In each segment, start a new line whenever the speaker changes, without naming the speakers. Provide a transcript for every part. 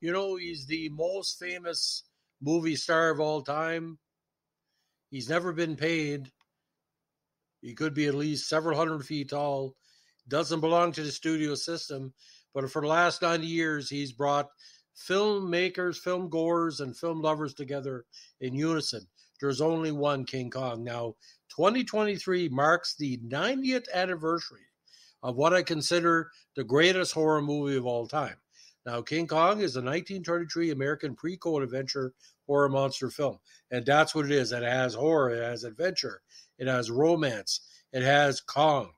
You know, he's the most famous movie star of all time. He's never been paid. He could be at least several hundred feet tall. Doesn't belong to the studio system, but for the last 90 years, he's brought filmmakers, film goers, and film lovers together in unison. There's only one King Kong. Now, 2023 marks the 90th anniversary of what I consider the greatest horror movie of all time. Now, King Kong is a 1933 American pre-code adventure horror monster film, and that's what it is. It has horror, it has adventure, it has romance, it has Kong.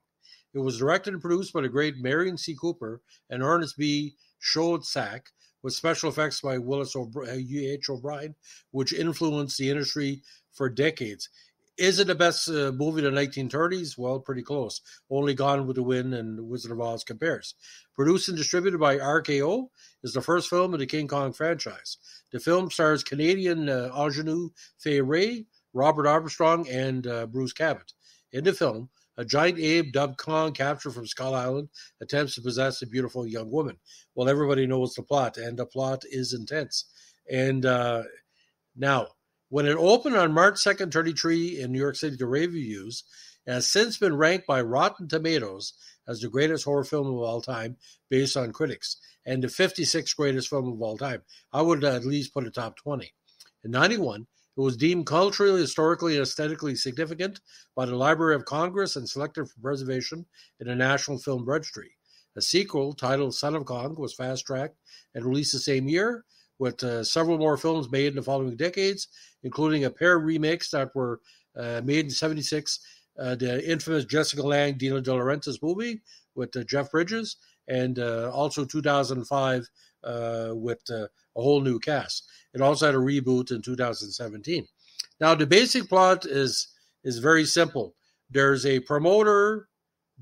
It was directed and produced by the great Merian C. Cooper and Ernest B. Schoedsack, with special effects by Willis uh, H. O'Brien, which influenced the industry for decades. Is it the best uh, movie of the 1930s? Well, pretty close. Only Gone with the Wind and Wizard of Oz compares. Produced and distributed by RKO, is the first film of the King Kong franchise. The film stars Canadian uh, ingenue Fay Wray, Robert Armstrong, and uh, Bruce Cabot. In the film, a giant ape dubbed Kong, captured from Skull Island, attempts to possess a beautiful young woman. Well, everybody knows the plot, and the plot is intense. And uh, now, when it opened on March 2nd, 33 in New York City to rave reviews, it has since been ranked by Rotten Tomatoes as the greatest horror film of all time based on critics and the 56th greatest film of all time. I would at least put a top 20. In 91, it was deemed culturally, historically, and aesthetically significant by the Library of Congress and selected for preservation in the National Film Registry. A sequel titled Son of Kong was fast tracked and released the same year, with uh, several more films made in the following decades, including a pair of remakes that were uh, made in 76 uh, the infamous Jessica Lange, Dino De Laurentiis movie with uh, Jeff Bridges, and uh, also 2005 uh, with a whole new cast. It also had a reboot in 2017. Now, the basic plot is is very simple. There's a promoter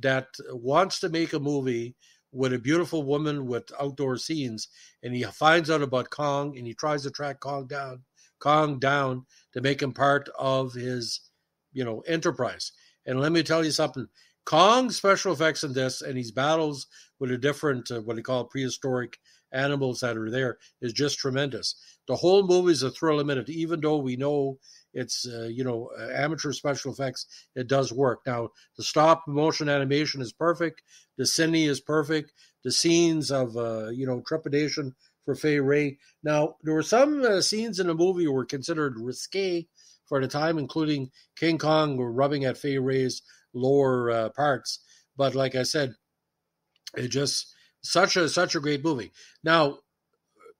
that wants to make a movie with a beautiful woman with outdoor scenes, and he finds out about Kong, and he tries to track Kong down, Kong down to make him part of his, you know, enterprise. And let me tell you something: Kong special effects in this, and his battles with a different uh, what they call prehistoric animals that are there is just tremendous. The whole movie is a thrill a minute, even though we know it's uh, you know uh, amateur special effects. It does work. Now the stop motion animation is perfect. The cine is perfect. The scenes of uh, you know trepidation for Fay Wray. Now there were some uh, scenes in the movie were considered risque for the time, including King Kong rubbing at Fay Wray's lower uh, parts. But like I said, it just such a such a great movie. Now,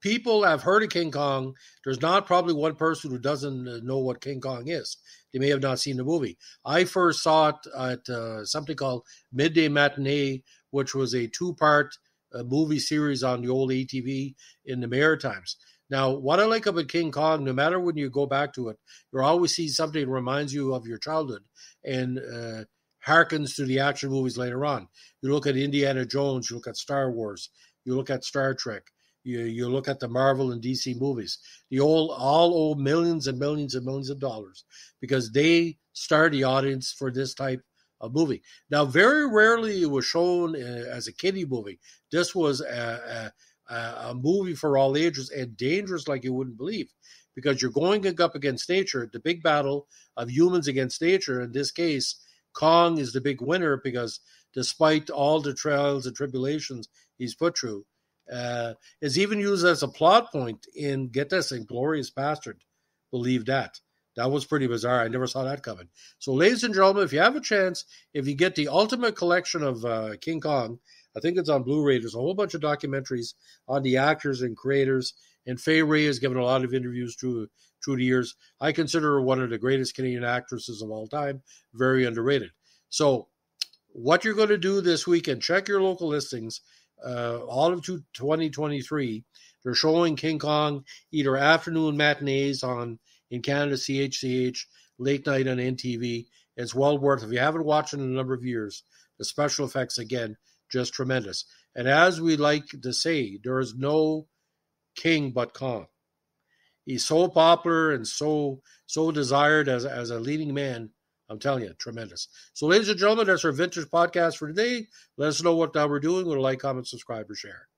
people have heard of King Kong. There's not probably one person who doesn't uh, know what King Kong is. They may have not seen the movie. I first saw it at uh, something called Midday Matinee, which was a two-part uh, movie series on the old ATV in the Maritimes. Now, what I like about King Kong, no matter when you go back to it, you're always see something that reminds you of your childhood. And uh, harkens to the action movies later on. You look at Indiana Jones, you look at Star Wars, you look at Star Trek, you, you look at the Marvel and DC movies. The old all owe millions and millions and millions of dollars because they star the audience for this type of movie. Now, very rarely it was shown uh, as a kiddie movie. This was a, a, a movie for all ages and dangerous like you wouldn't believe because you're going up against nature, the big battle of humans against nature. In this case, Kong is the big winner because despite all the trials and tribulations he's put through, uh, is even used as a plot point in get this, Inglourious Bastard. Believe that. That was pretty bizarre. I never saw that coming. So, ladies and gentlemen, if you have a chance, if you get the ultimate collection of uh, King Kong, I think it's on Blu-ray. There's a whole bunch of documentaries on the actors and creators. And Fay Wray has given a lot of interviews through through the years. I consider her one of the greatest Canadian actresses of all time, very underrated. So, what you're going to do this weekend, check your local listings. Uh, all of 2023, they're showing King Kong either afternoon matinees on in Canada CHCH, late night on NTV. It's well worth. If you haven't watched it in a number of years, the special effects again just tremendous. And as we like to say, there is no king but Kong he's so popular and so so desired as as a leading man. I'm telling you, tremendous. So, ladies and gentlemen, that's our vintage podcast for today. Let us know what uh, we're doing. We'll like, comment, subscribe, or share.